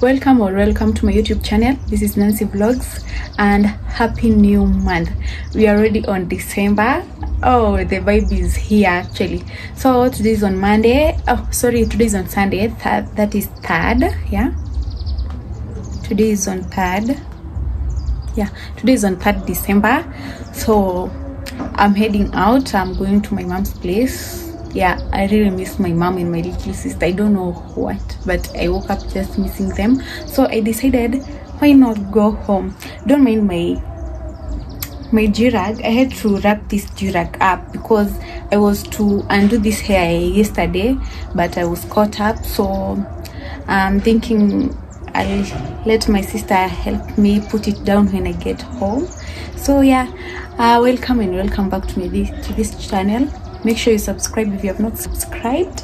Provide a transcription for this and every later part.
welcome or welcome to my youtube channel. This is nancy vlogs and happy new month. We are already on december. Oh the vibe is here actually. So today is on monday. Oh sorry today is on sunday. That that is third yeah? Today is on third. Yeah today is on third december. So i'm heading out. I'm going to my mom's place yeah i really miss my mom and my little sister. I don't know what but i woke up just missing them. So i decided why not go home? Don't mind my my durag i had to wrap this durag up because i was to undo this hair yesterday but i was caught up. So i'm thinking i'll let my sister help me put it down when i get home. So yeah uh, welcome and welcome back to me this, to this channel make sure you subscribe if you have not subscribed.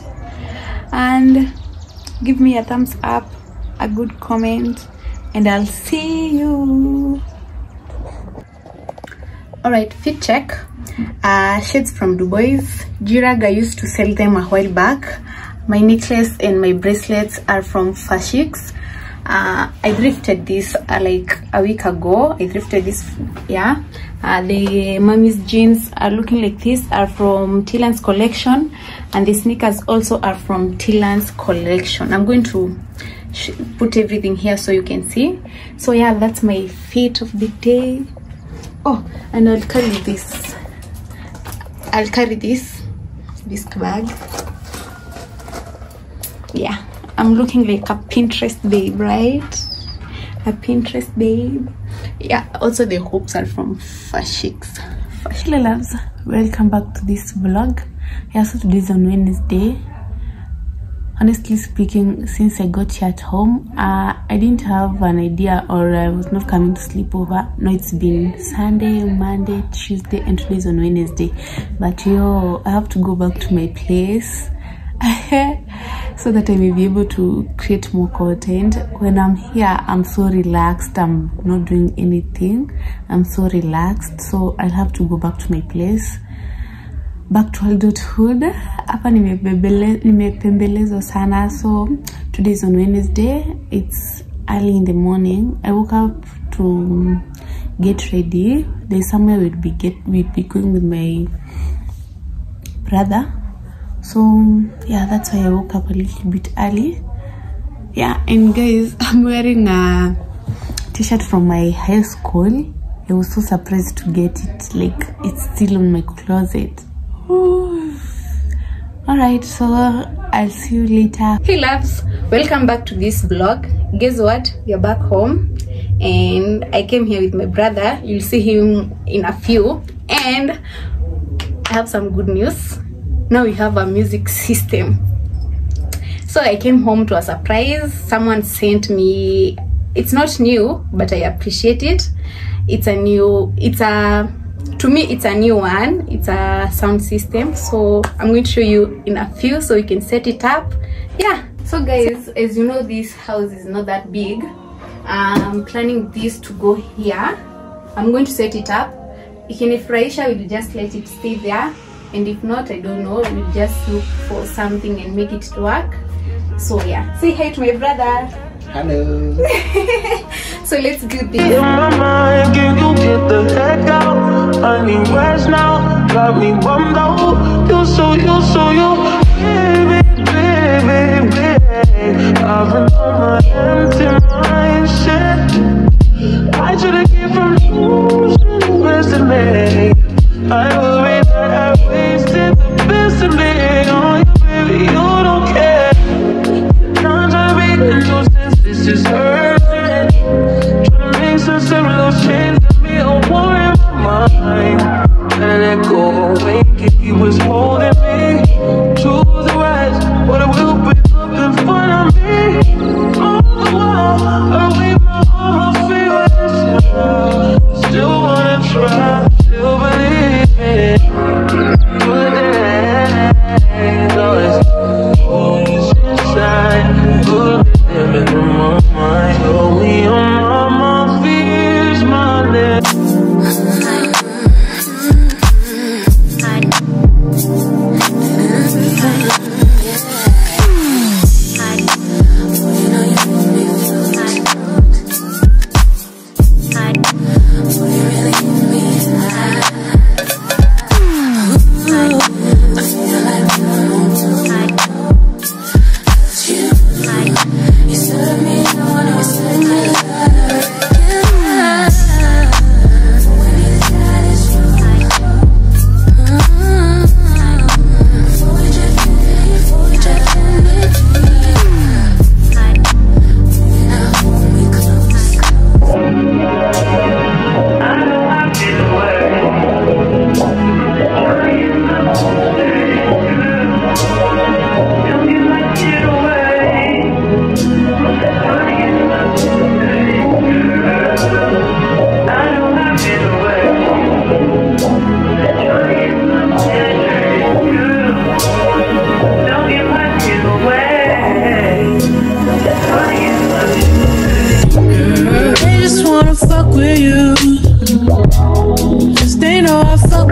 And give me a thumbs up a good comment and i'll see you. All right fit check. Uh shades from dubois jirag i used to sell them a while back. My necklace and my bracelets are from fashiks uh, I thrifted this uh, like a week ago. I thrifted this, yeah. Uh, the mommy's jeans are looking like this are from Tillan's collection, and the sneakers also are from Tillan's collection. I'm going to put everything here so you can see. So yeah, that's my fit of the day. Oh, and I'll carry this. I'll carry this this bag. Yeah. I'm looking like a Pinterest babe, right? A Pinterest babe. Yeah, also the hoops are from Fashiks. Fashila loves, welcome back to this vlog. Yeah, so today is on Wednesday. Honestly speaking, since I got here at home, uh, I didn't have an idea or I was not coming to sleep over. No, it's been Sunday, Monday, Tuesday, and today is on Wednesday. But yo, I have to go back to my place. so that I may be able to create more content. When I'm here, I'm so relaxed. I'm not doing anything. I'm so relaxed. So I'll have to go back to my place. Back to adulthood. Hapa nimepembelezwa sana. So today is on Wednesday. It's early in the morning. I woke up to get ready. There's somewhere we'd be get we'd be going with my brother so yeah that's why i woke up a little bit early. Yeah and guys i'm wearing a t-shirt from my high school. I was so surprised to get it. Like it's still in my closet. All right so i'll see you later. Hey loves. Welcome back to this vlog. Guess what? We're back home. And i came here with my brother. You'll see him in a few. And i have some good news now we have a music system. So i came home to a surprise. Someone sent me it's not new but i appreciate it. It's a new it's a to me it's a new one. It's a sound system. So i'm going to show you in a few so you can set it up. Yeah. So guys as you know this house is not that big. I'm planning this to go here. I'm going to set it up. Ikinifurahisha will just let it stay there and if not i don't know we'll just look for something and make it work so yeah say hi to my brother hello so let's do this In my mind, can you get the heck out? I need rest now. Got me bummed out. You so, you so, you. Baby, baby, baby. I've been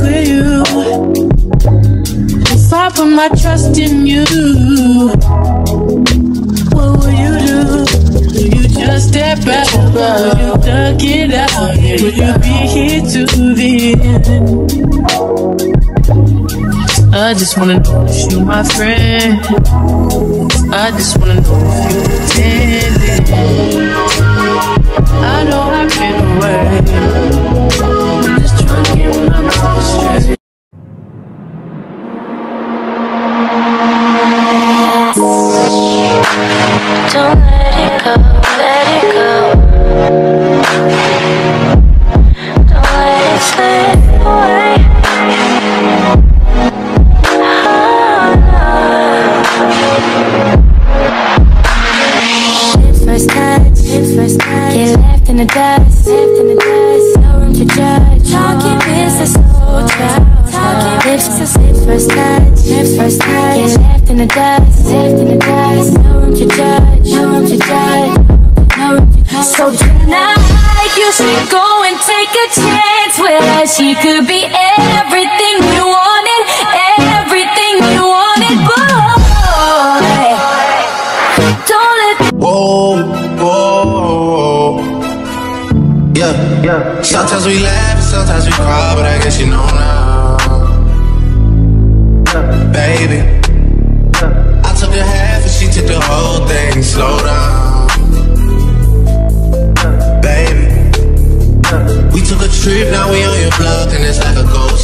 with you. If I put my trust in you, what would you do? Would you just step back? Would you duck it out? Would you be here to the end? I just wanna know if you my friend. I just wanna know if you pretending. I know I've been away. First touch, lips first touch. Get left in the dust, left in the dust. No room to judge, no room to judge. No room to judge. So tonight you should go and take a chance with her. She could be everything you wanted, everything you wanted, boy. Don't let Whoa, whoa, yeah, yeah. Sometimes we laugh, sometimes we cry, but I guess you know baby. I took a half and she took the whole thing. Slow down, baby. We took a trip, now we on your block, and it's like a ghost.